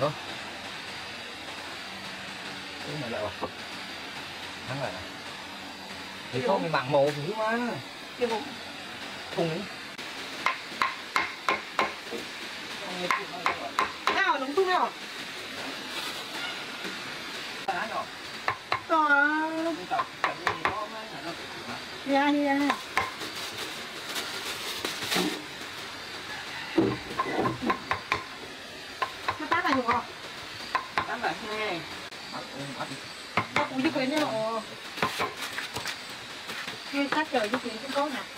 Được Cái này lại vào Thắng lại à? Thì không mày bằng màu thử mà Kêu không Cùng Nào đúng tung nào. Đó Yeah, yeah. Tám là hai Nó cũng giúp quyền nhá. Cái trời giúp quyền cũng có nè.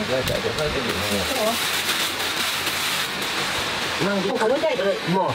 ね。ま、もう、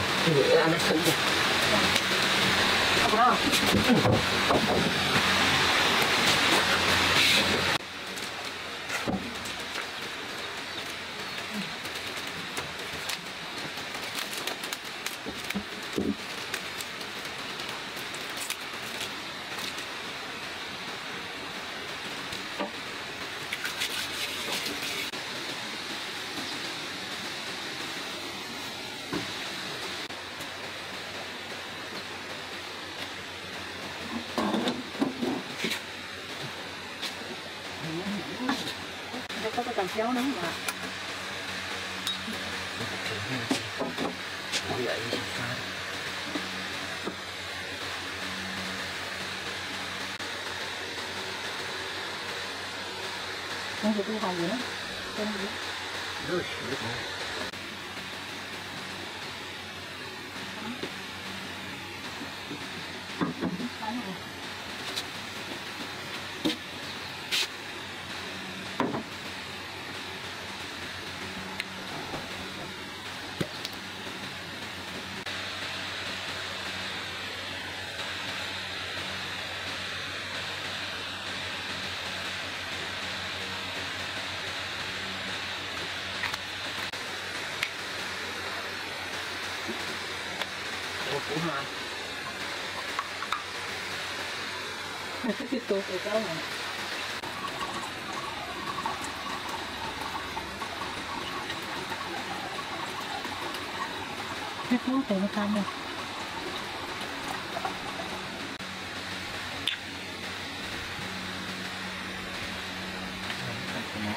Không được tiếp tục để cháu này Hết lúc để nó tan rồi nó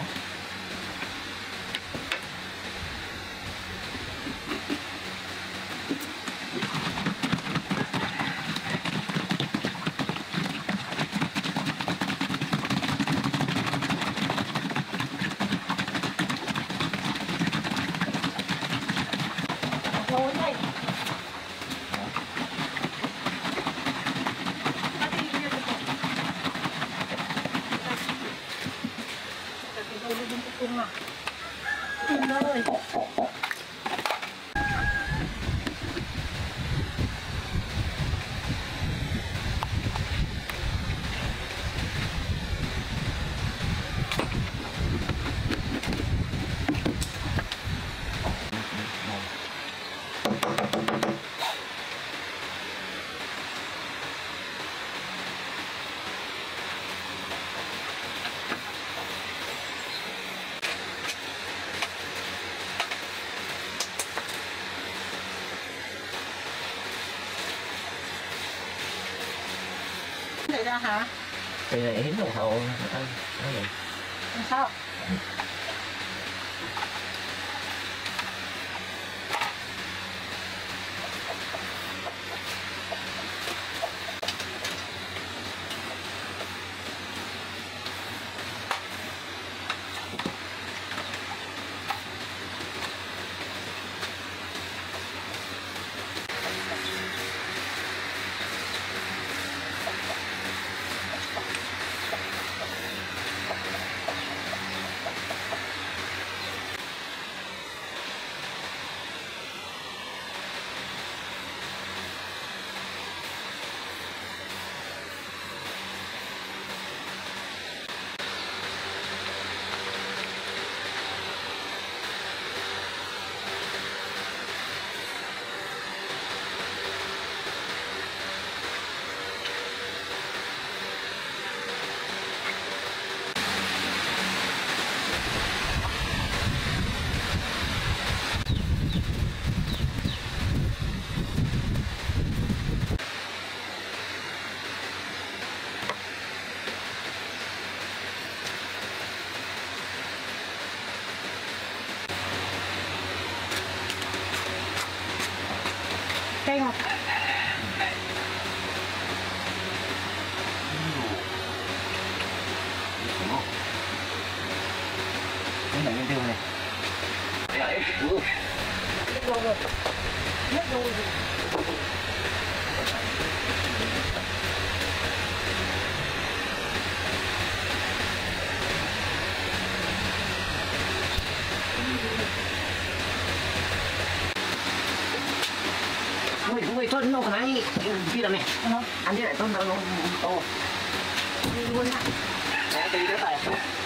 Rồi đây Bắt đi đi đi Cái tôi đi cái cung à Cung đó rồi Để ra hả? thì này hiến đồng vậy Làm sao? これ取るのか何ビラメ。あんでない、どんどんどんどん。お。いいな。え、ということだよ。